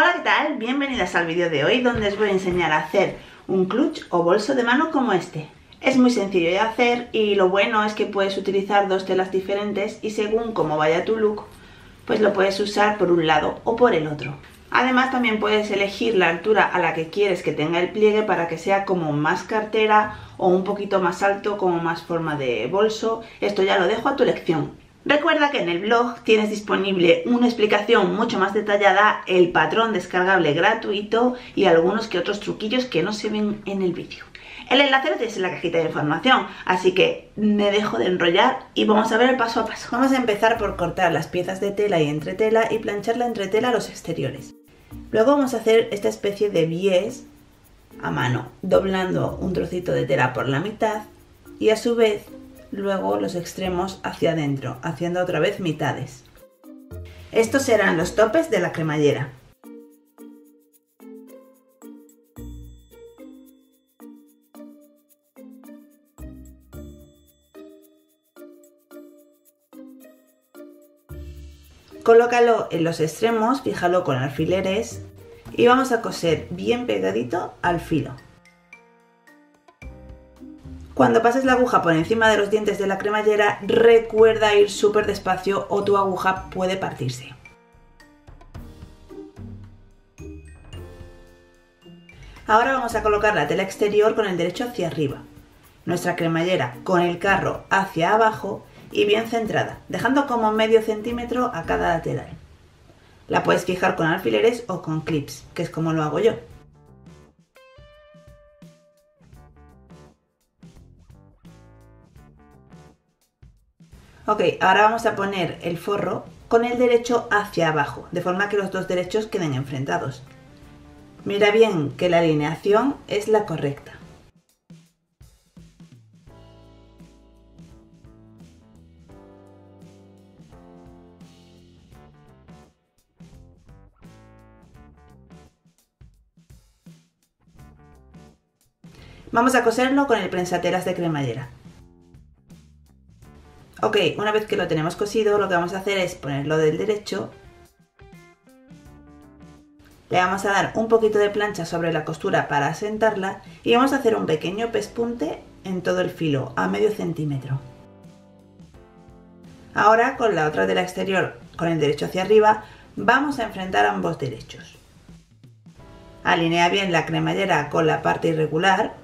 Hola, ¿qué tal? Bienvenidas al vídeo de hoy donde os voy a enseñar a hacer un clutch o bolso de mano como este. Es muy sencillo de hacer y lo bueno es que puedes utilizar dos telas diferentes y según cómo vaya tu look, pues lo puedes usar por un lado o por el otro. Además también puedes elegir la altura a la que quieres que tenga el pliegue para que sea como más cartera o un poquito más alto como más forma de bolso. Esto ya lo dejo a tu elección. Recuerda que en el blog tienes disponible una explicación mucho más detallada, el patrón descargable gratuito y algunos que otros truquillos que no se ven en el vídeo. El enlace lo tienes en la cajita de información, así que me dejo de enrollar y vamos a ver el paso a paso. Vamos a empezar por cortar las piezas de tela y entretela y planchar la entretela a los exteriores. Luego vamos a hacer esta especie de bies a mano, doblando un trocito de tela por la mitad y a su vez luego los extremos hacia adentro, haciendo otra vez mitades. Estos serán los topes de la cremallera. Colócalo en los extremos, fíjalo con alfileres y vamos a coser bien pegadito al filo. Cuando pases la aguja por encima de los dientes de la cremallera, recuerda ir súper despacio o tu aguja puede partirse. Ahora vamos a colocar la tela exterior con el derecho hacia arriba, nuestra cremallera con el carro hacia abajo y bien centrada, dejando como medio centímetro a cada lateral. La puedes fijar con alfileres o con clips, que es como lo hago yo. Ok, ahora vamos a poner el forro con el derecho hacia abajo, de forma que los dos derechos queden enfrentados. Mira bien que la alineación es la correcta. Vamos a coserlo con el prensatelas de cremallera. Ok, una vez que lo tenemos cosido, lo que vamos a hacer es ponerlo del derecho. Le vamos a dar un poquito de plancha sobre la costura para asentarla y vamos a hacer un pequeño pespunte en todo el filo, a medio centímetro. Ahora con la otra de la exterior, con el derecho hacia arriba, vamos a enfrentar ambos derechos. Alinea bien la cremallera con la parte irregular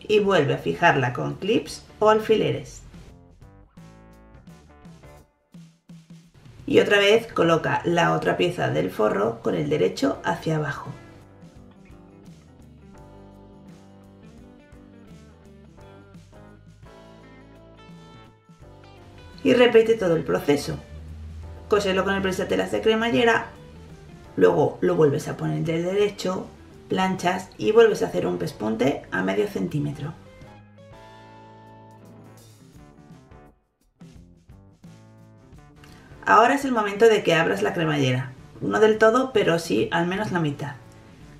y vuelve a fijarla con clips o alfileres. Y otra vez coloca la otra pieza del forro con el derecho hacia abajo. Y repite todo el proceso. Cóselo con el prensatelas de cremallera, luego lo vuelves a poner del derecho, planchas y vuelves a hacer un pespunte a medio centímetro. Ahora es el momento de que abras la cremallera. No del todo, pero sí al menos la mitad.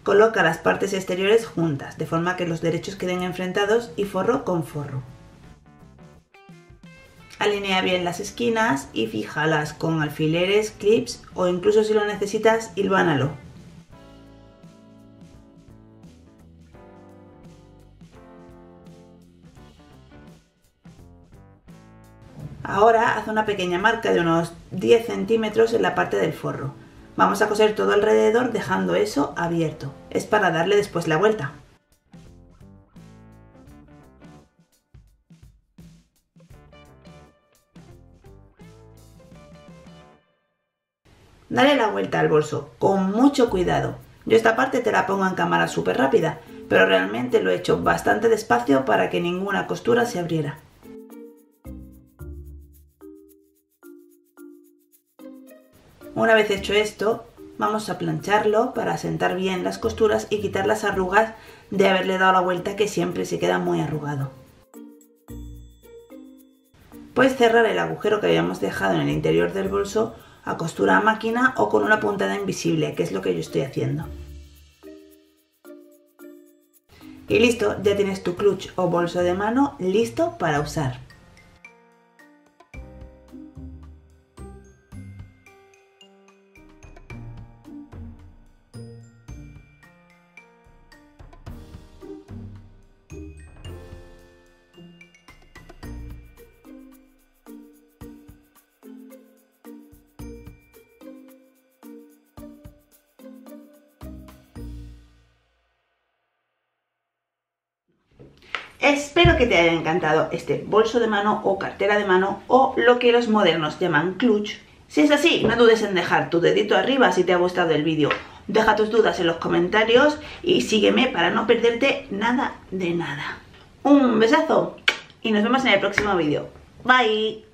Coloca las partes exteriores juntas, de forma que los derechos queden enfrentados y forro con forro. Alinea bien las esquinas y fíjalas con alfileres, clips o incluso si lo necesitas, hilvánalo. Ahora haz una pequeña marca de unos 10 centímetros en la parte del forro. Vamos a coser todo alrededor dejando eso abierto. Es para darle después la vuelta. Dale la vuelta al bolso con mucho cuidado. Yo esta parte te la pongo en cámara súper rápida, pero realmente lo he hecho bastante despacio para que ninguna costura se abriera. Una vez hecho esto, vamos a plancharlo para asentar bien las costuras y quitar las arrugas de haberle dado la vuelta que siempre se queda muy arrugado. Puedes cerrar el agujero que habíamos dejado en el interior del bolso a costura a máquina o con una puntada invisible, que es lo que yo estoy haciendo. Y listo, ya tienes tu clutch o bolso de mano listo para usar. Espero que te haya encantado este bolso de mano o cartera de mano o lo que los modernos llaman clutch. Si es así, no dudes en dejar tu dedito arriba si te ha gustado el vídeo. Deja tus dudas en los comentarios y sígueme para no perderte nada de nada. Un besazo y nos vemos en el próximo vídeo. Bye.